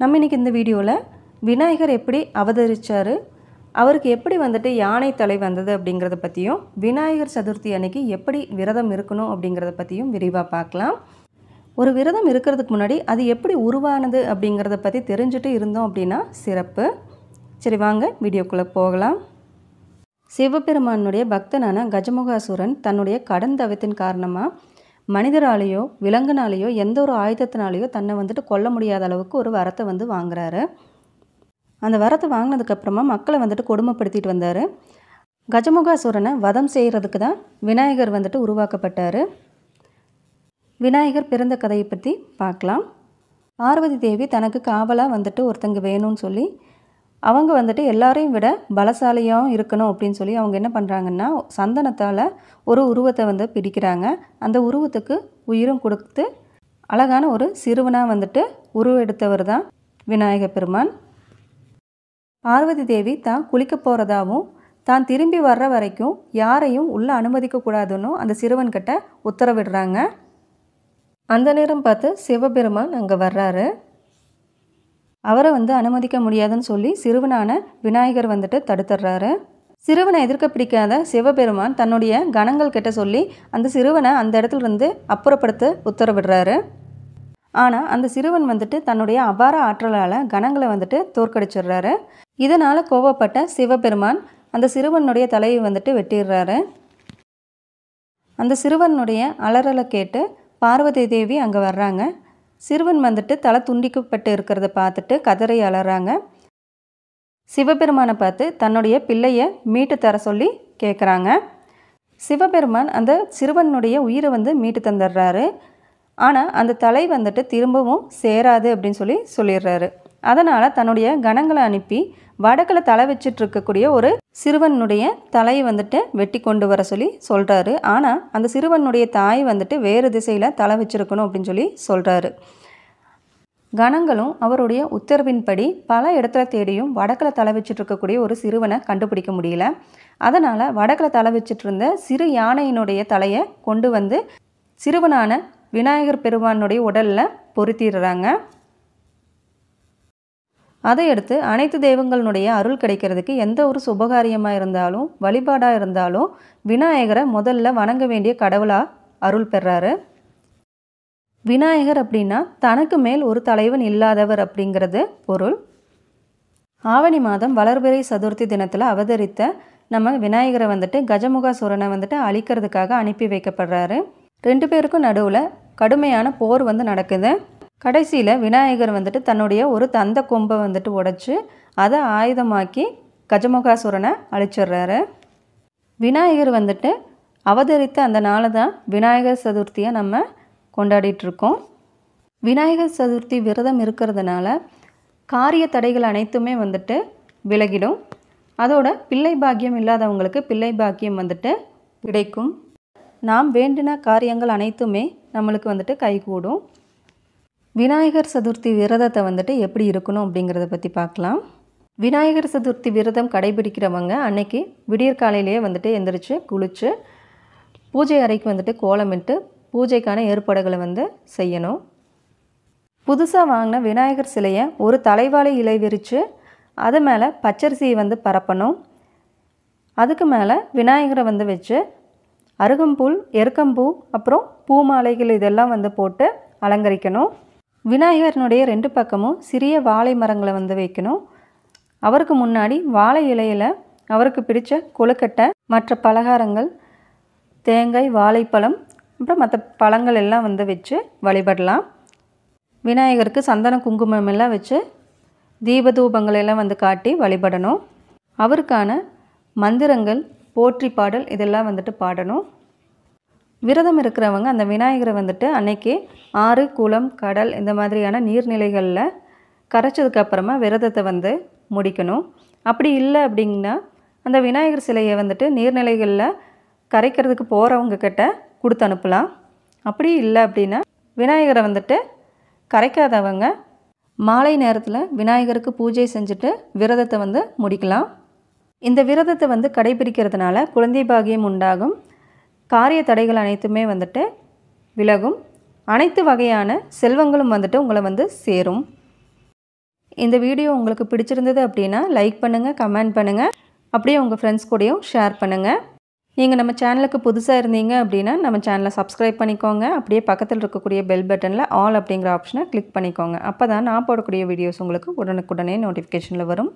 நம்ம இன்றைக்கி இந்த வீடியோவில் விநாயகர் எப்படி அவதரித்தார் அவருக்கு எப்படி வந்துட்டு யானை தலை வந்தது அப்படிங்கிறத பற்றியும் விநாயகர் சதுர்த்தி அன்னைக்கு எப்படி விரதம் இருக்கணும் அப்படிங்கிறத பற்றியும் விரிவாக பார்க்கலாம். ஒரு விரதம் இருக்கிறதுக்கு முன்னாடி அது எப்படி உருவானது அப்படிங்கிறத பற்றி தெரிஞ்சுட்டு இருந்தோம் அப்படின்னா சிறப்பு. சரி வாங்க வீடியோக்குள்ளே போகலாம். சிவபெருமானுடைய பக்தனான கஜமுகாசுரன் தன்னுடைய கடன் தவத்தின் காரணமாக மனிதராலேயோ விலங்குனாலேயோ எந்த ஒரு ஆயுதத்தினாலேயோ தன்னை வந்துட்டு கொல்ல முடியாத அளவுக்கு ஒரு வரத்தை வந்து வாங்குறாரு. அந்த வரத்தை வாங்கினதுக்கப்புறமா மக்களை வந்துட்டு கொடுமைப்படுத்திட்டு வந்தார். கஜமுகாசுரனை வதம் செய்கிறதுக்கு தான் விநாயகர் வந்துட்டு உருவாக்கப்பட்டார். விநாயகர் பிறந்த கதையை பற்றி பார்க்கலாம். பார்வதி தேவி தனக்கு காவலாக வந்துட்டு ஒருத்தங்க வேணும்னு சொல்லி அவங்க வந்துட்டு எல்லாரையும் விட பலசாலியாகவும் இருக்கணும் அப்படின்னு சொல்லி அவங்க என்ன பண்ணுறாங்கன்னா சந்தனத்தால் ஒரு உருவத்தை வந்து பிடிக்கிறாங்க அந்த உருவத்துக்கு உயிரும் கொடுத்து அழகான ஒரு சிறுவனாக வந்துட்டு உருவம் எடுத்தவர் தான் விநாயக பெருமான். பார்வதி தேவி தான் குளிக்க போகிறதாவும் தான் திரும்பி வர்ற வரைக்கும் யாரையும் உள்ளே அனுமதிக்கக்கூடாதுன்னு அந்த சிறுவன்கிட்ட உத்தரவிடுறாங்க. அந்த நேரம் பார்த்து சிவபெருமான் அங்கே வர்றாரு. அவரை வந்து அனுமதிக்க முடியாதுன்னு சொல்லி சிறுவனான விநாயகர் வந்துட்டு தடுத்துடுறாரு. சிறுவனை எதிர்க்க பிடிக்காத சிவபெருமான் தன்னுடைய கணங்கள் கிட்ட சொல்லி அந்த சிறுவனை அந்த இடத்துல இருந்து அப்புறப்படுத்த உத்தரவிடுறாரு. ஆனால் அந்த சிறுவன் வந்துட்டு தன்னுடைய அபார ஆற்றலால் கணங்களை வந்துட்டு தோற்கடிச்சிடுறாரு. இதனால் கோவப்பட்ட சிவபெருமான் அந்த சிறுவனுடைய தலையை வந்துட்டு வெட்டிடுறாரு. அந்த சிறுவனுடைய அலறலை கேட்டு பார்வதி தேவி அங்கே வர்றாங்க. சிறுவன் வந்துட்டு தலை துண்டிக்கப்பட்டு இருக்கிறத பார்த்துட்டு கதறி அலறாங்க. சிவபெருமானை பார்த்து தன்னுடைய பிள்ளையை மீட்டு தர சொல்லி கேட்குறாங்க சிவபெருமான் அந்த சிறுவனுடைய உயிரை வந்து மீட்டு தந்துடுறாரு. ஆனால் அந்த தலை வந்துட்டு திரும்பவும் சேராது அப்படின்னு சொல்லி சொல்லிடுறாரு. அதனால் தன்னுடைய கணங்களை அனுப்பி வடக்கில் தலை வச்சுட்டு இருக்கக்கூடிய ஒரு சிறுவனுடைய தலையை வந்துட்டு வெட்டி கொண்டு வர சொல்லி சொல்கிறாரு ஆனால் அந்த சிறுவனுடைய தாய் வந்துட்டு வேறு திசையில் தலை வச்சிருக்கணும் அப்படின்னு சொல்லி சொல்கிறாரு கணங்களும் அவருடைய உத்தரவின்படி பல இடத்துல தேடியும் வடக்கில் தலை வச்சுட்டு இருக்கக்கூடிய ஒரு சிறுவனை கண்டுபிடிக்க முடியல. அதனால் வடக்கில் தலை வச்சுட்டு இருந்த சிறு யானையினுடைய தலையை கொண்டு வந்து சிறுவனான விநாயகர் பெருமானுடைய உடலில் பொருத்திடுறாங்க. அதையடுத்து அனைத்து தெய்வங்களுடைய அருள் கிடைக்கிறதுக்கு எந்த ஒரு சுபகாரியமாக இருந்தாலும் வழிபாடாக இருந்தாலும் விநாயகரை முதல்ல வணங்க வேண்டிய கடவுளாக அருள் பெறாரு. விநாயகர் அப்படின்னா தனக்கு மேல் ஒரு தலைவன் இல்லாதவர் அப்படிங்கிறது பொருள். ஆவணி மாதம் வளர்பிறை சதுர்த்தி தினத்தில் அவதரித்த நம்ம விநாயகரை வந்துட்டு கஜமுகாசுரனை வந்துட்டு அழிக்கிறதுக்காக அனுப்பி வைக்கப்படுறாரு. ரெண்டு பேருக்கும் நடுவில் கடுமையான போர் வந்து நடக்குது. கடைசியில் விநாயகர் வந்துட்டு தன்னுடைய ஒரு தந்த கொம்பை வந்துட்டு உடைச்சி அதை ஆயுதமாக்கி கஜமுகாசுரனை அழிச்சிடுறாரு. விநாயகர் வந்துட்டு அவதரித்த அந்த நாளை தான் விநாயகர் சதுர்த்தியை நம்ம கொண்டாடிட்டுருக்கோம். விநாயகர் சதுர்த்தி விரதம் இருக்கிறதுனால காரிய தடைகள் அனைத்துமே வந்துட்டு விலகிடும். அதோட பிள்ளை பாக்கியம் இல்லாதவங்களுக்கு பிள்ளை பாக்கியம் வந்துட்டு கிடைக்கும். நாம் வேண்டின காரியங்கள் அனைத்துமே நம்மளுக்கு வந்துட்டு கைகூடும். விநாயகர் சதுர்த்தி விரதத்தை வந்துட்டு எப்படி இருக்கணும் அப்படிங்கிறத பற்றி பார்க்கலாம். விநாயகர் சதுர்த்தி விரதம் கடைபிடிக்கிறவங்க அன்னைக்கு விடியற்காலையிலேயே வந்துட்டு எந்திரிச்சு குளித்து பூஜை அறைக்கு வந்துட்டு கோலமிட்டு பூஜைக்கான ஏற்பாடுகளை வந்து செய்யணும். புதுசாக வாங்கின விநாயகர் சிலையை ஒரு தலைவாழை இலை விரித்து அது மேலே பச்சரிசியை வந்து பரப்பணும். அதுக்கு மேலே விநாயகரை வந்து வச்சு அருகம்புல் எருக்கம்பூ அப்புறம் பூ மாலைகள் இதெல்லாம் வந்து போட்டு அலங்கரிக்கணும். விநாயகரனுடைய ரெண்டு பக்கமும் சிறிய வாழை மரங்களை வந்து வைக்கணும். அவருக்கு முன்னாடி வாழை இலையில் அவருக்கு பிடித்த கொழுக்கட்டை மற்ற பலகாரங்கள் தேங்காய் வாழைப்பழம் அப்புறம் மற்ற பழங்கள் எல்லாம் வந்து வச்சு வழிபடலாம். விநாயகருக்கு சந்தன குங்குமம் எல்லாம் வச்சு தீபதூபங்கள் எல்லாம் வந்து காட்டி வழிபடணும். அவருக்கான மந்திரங்கள் போற்றி பாடல் இதெல்லாம் வந்துட்டு பாடணும். விரதம் இருக்கிறவங்க அந்த விநாயகரை வந்துட்டு அன்னைக்கு ஆறு குளம் கடல் இந்த மாதிரியான நீர்நிலைகளில் கரைச்சதுக்கப்புறமா விரதத்தை வந்து முடிக்கணும். அப்படி இல்லை அப்படின்னா அந்த விநாயகர் சிலையை வந்துட்டு நீர்நிலைகளில் கரைக்கிறதுக்கு போகிறவங்க கிட்ட கொடுத்து அனுப்பலாம். அப்படி இல்லை அப்படின்னா விநாயகரை வந்துட்டு கரைக்காதவங்க மாலை நேரத்தில் விநாயகருக்கு பூஜை செஞ்சுட்டு விரதத்தை வந்து முடிக்கலாம். இந்த விரதத்தை வந்து கடைபிடிக்கிறதுனால குழந்தை பாகியம் உண்டாகும். காரிய தடைகள் அனைத்துமே வந்துட்டு விலகும். அனைத்து வகையான செல்வங்களும் வந்துட்டு உங்களை வந்து சேரும். இந்த வீடியோ உங்களுக்கு பிடிச்சிருந்தது அப்படின்னா லைக் பண்ணுங்கள் கமெண்ட் பண்ணுங்கள் அப்படியே உங்கள் ஃப்ரெண்ட்ஸ் கூடயும் ஷேர் பண்ணுங்கள் நீங்கள் நம்ம சேனலுக்கு புதுசாக இருந்தீங்க அப்படின்னா நம்ம சேனலை சப்ஸ்கிரைப் பண்ணிக்கோங்க. அப்படியே பக்கத்தில் இருக்கக்கூடிய பெல் பட்டனில் ஆல் அப்படிங்கிற ஆப்ஷனை கிளிக் பண்ணிக்கோங்க. அப்போ தான் நான் போடக்கூடிய வீடியோஸ் உங்களுக்கு உடனுக்குடனே நோட்டிஃபிகேஷனில் வரும்.